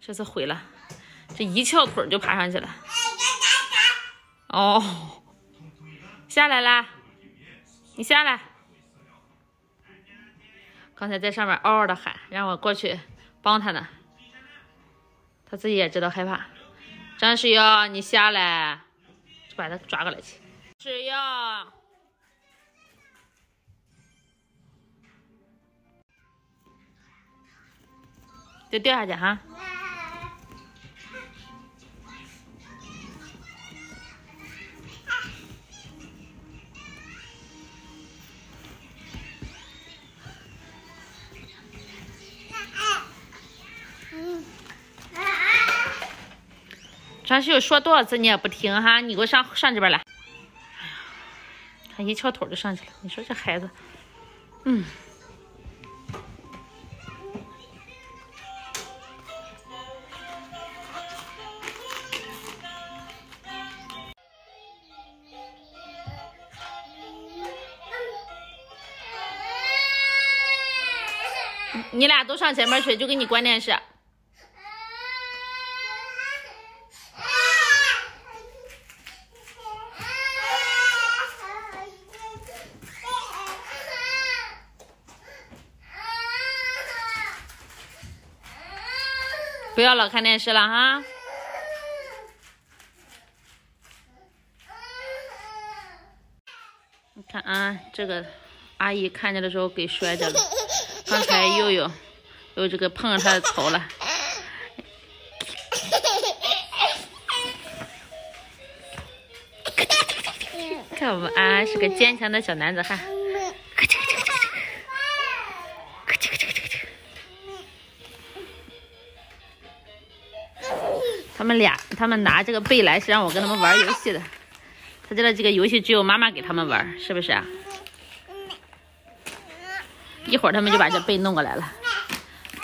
这次毁了，这一翘腿就爬上去了。哦，下来啦，你下来。刚才在上面嗷嗷的喊，让我过去帮他呢。他自己也知道害怕。张世尧，你下来，就把他抓过来去。世尧，别掉下去哈。张旭说多少次你也不听哈，你给我上上这边来。哎呀，他一翘腿就上去了。你说这孩子，嗯。你俩都上前面去，就给你关电视。不要老看电视了哈！你看啊，这个阿姨看见的时候给摔着了。刚才又有又这个碰着她的头了。看我们安安是个坚强的小男子汉。他们俩，他们拿这个贝来是让我跟他们玩游戏的。他知道这个游戏只有妈妈给他们玩，是不是啊？一会儿他们就把这贝弄过来了。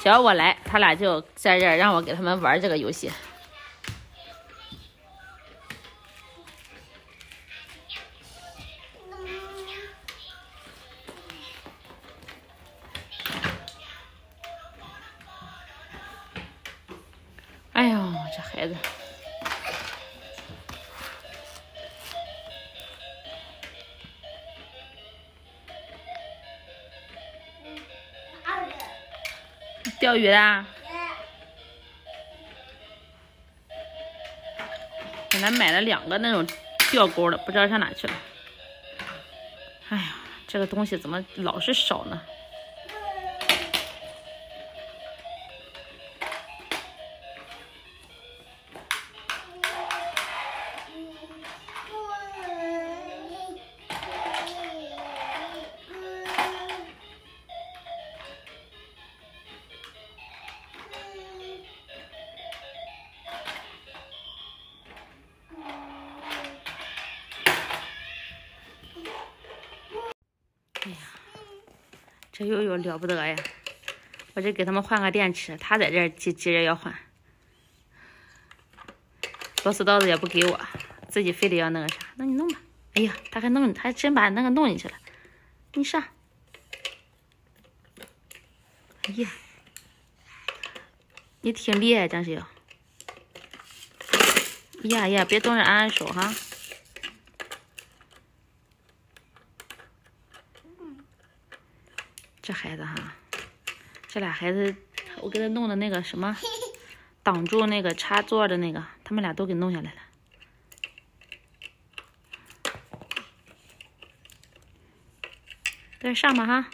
只要我来，他俩就在这儿让我给他们玩这个游戏。孩子！钓鱼啦！给他买了两个那种钓钩的，不知道上哪去了。哎呀，这个东西怎么老是少呢？这悠悠了不得呀！我这给他们换个电池，他在这急急着要换，螺丝刀子也不给我，自己非得要那个啥，那你弄吧。哎呀，他还弄，他还真把那个弄进去了。你上。哎呀，你挺厉害，张小瑶。呀呀，别动着安安手哈。这孩子哈，这俩孩子，我给他弄的那个什么，挡住那个插座的那个，他们俩都给弄下来了。再上吧哈，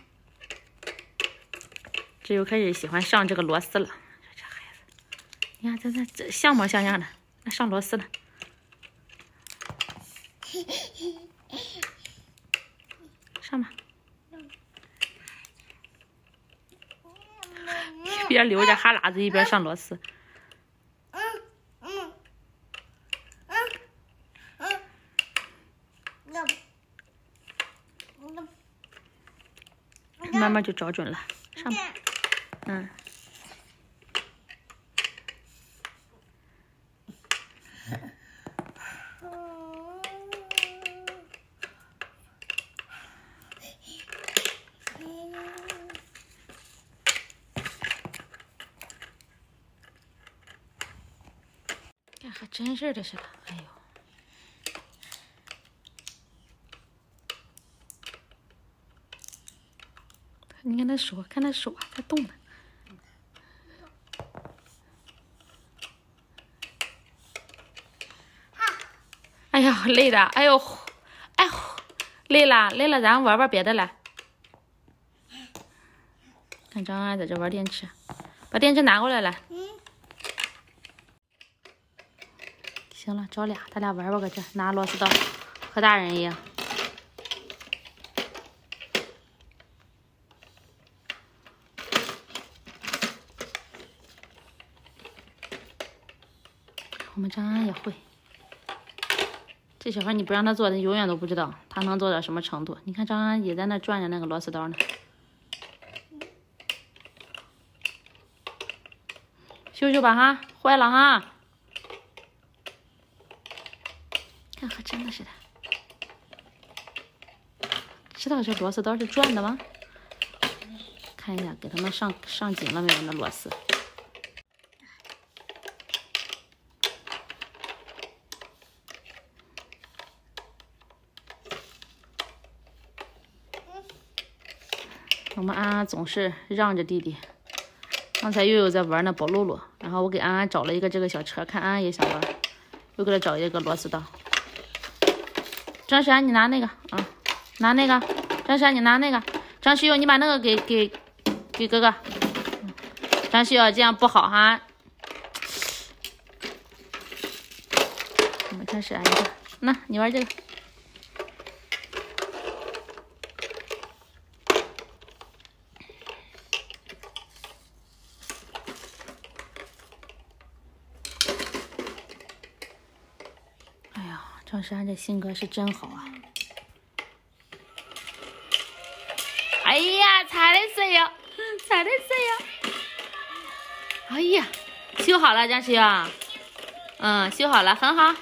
这又开始喜欢上这个螺丝了。这孩子，你看这这这像模像样的，那上螺丝了。上吧。一边流着哈喇子，一边上螺丝。慢慢就找准了，上。嗯。真事的是的，哎呦！你看他手，看他手还在动呢。哎呀，累的，哎呦，哎呦，累了，累了，咱玩玩别的来。看张安在这玩电池，把电池拿过来来。行了，找俩，他俩玩吧，搁这拿螺丝刀，和大人一样。我们张安安也会。这小孩你不让他做，他永远都不知道他能做到什么程度。你看张安安也在那转着那个螺丝刀呢。修修吧哈，坏了哈。看和真的似的。知道这螺丝刀是转的吗？看一下，给他们上上紧了没有？那螺丝。我们安安总是让着弟弟。刚才悠悠在玩那宝露露，然后我给安安找了一个这个小车，看安安也想玩，又给他找一个螺丝刀。张雪，你拿那个啊，拿那个。张雪，你拿那个。张旭佑，你把那个给给给哥哥。张旭佑，这样不好哈。我们开始玩一个，那你玩这个。珊珊这性格是真好啊！哎呀，踩的碎呀，踩的碎呀！哎呀，修好了，张石优，嗯，修好了，很好，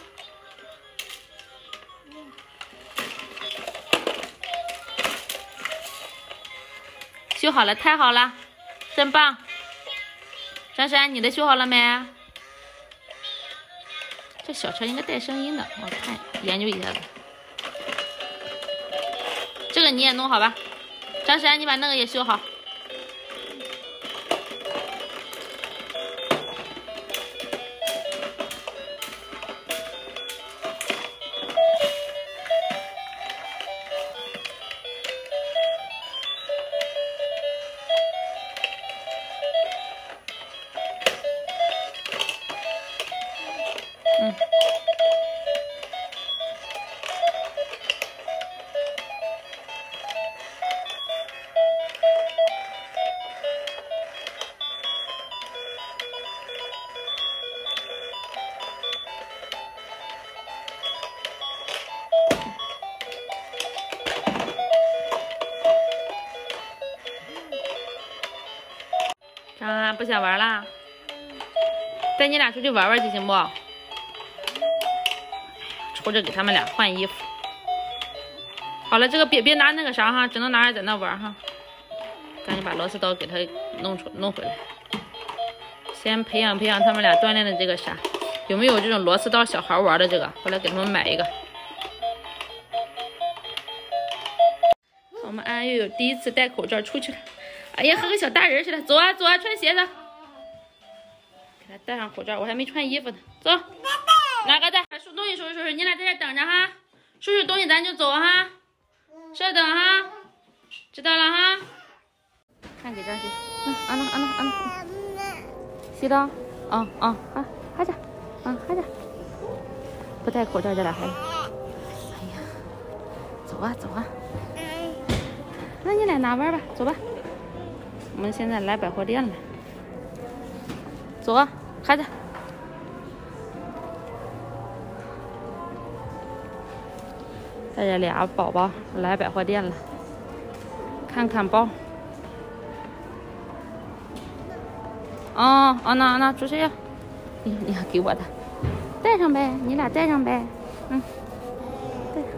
修好了，太好了，真棒！珊珊，你的修好了没？这小车应该带声音的，我看研究一下子。这个你也弄好吧，张山，你把那个也修好。不想玩啦，带你俩出去玩玩去，行不？抽着给他们俩换衣服。好了，这个别别拿那个啥哈，只能拿着在那玩哈。赶紧把螺丝刀给他弄出弄回来。先培养培养他们俩锻炼的这个啥，有没有这种螺丝刀小孩玩的这个？回来给他们买一个。我们安又有第一次戴口罩出去了。哎呀，和个小大人似的，走啊走啊，穿鞋子，给他戴上口罩，我还没穿衣服呢，走，哪个戴？收东西，收拾收拾，你俩在这等着哈，收拾东西咱就走哈，稍等哈，知道了哈。看给张姐，嗯，安娜安娜安娜，洗澡，啊啊，啊，孩子，啊孩子，不戴口罩这俩孩子，哎呀，走啊走啊，那你俩哪玩吧，走吧。我们现在来百货店了，走啊，孩子，带着俩宝宝来百货店了，看看包。哦哦，那那主持人，你你要给我的，带上呗，你俩带上呗，嗯，带上，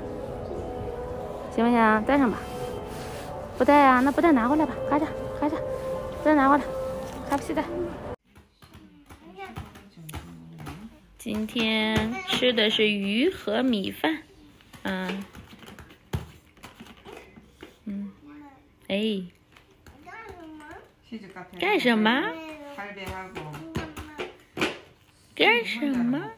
行不行？带上吧，不带呀？那不带拿回来吧，快点，孩子。再拿过来，还不记得。今天吃的是鱼和米饭，嗯，嗯，哎，干什么？干什么？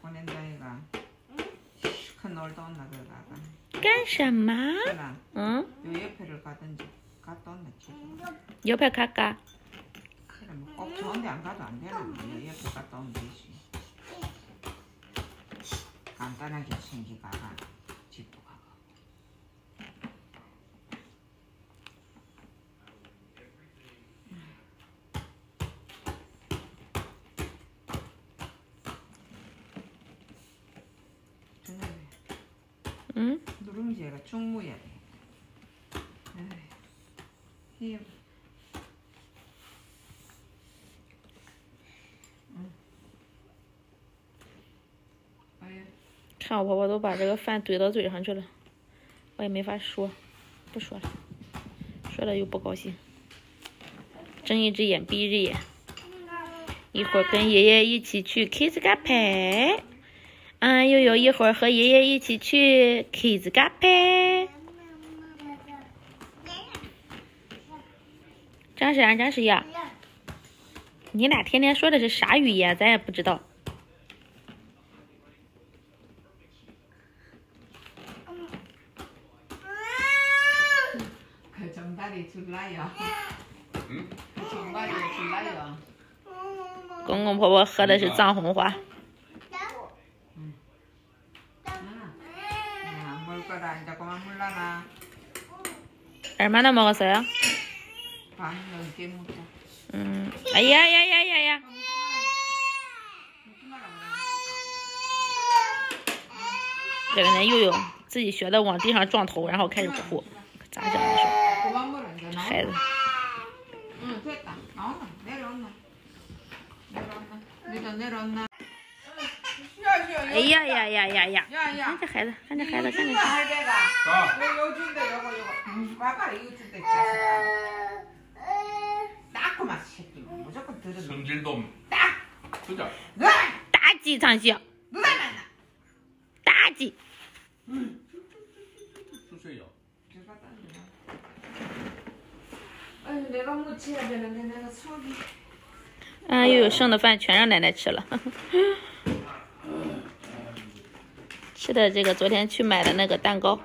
干什么？嗯？ 옆에 갈까 꼭 좋은데 안 가도 안 되나? 옆에 갔다 오면 되지. 간단하게 챙기 가 看我婆婆都把这个饭怼到嘴上去了，我也没法说，不说了，说了又不高兴，睁一只眼闭一只眼。一会儿跟爷爷一起去 kiss 咖啡，嗯，又有一会儿和爷爷一起去 kiss 咖啡。张诗张诗雅，你俩天天说的是啥语言？咱也不知道。公公婆婆喝的是藏红花。얼마나먹었어 요？ 嗯，哎呀呀呀呀呀！这个人悠悠自己学的往地上撞头，然后开始哭，咋整 的是？孩子。哎呀呀呀呀呀！看这孩子，看这孩子，看这孩子。성질도그죠大鸡长小，大鸡。 주세요. 아유 내가 무치해야 되는데 내가 속이 啊，又有剩的饭全让奶奶吃了。吃的这个昨天去买的那个蛋糕。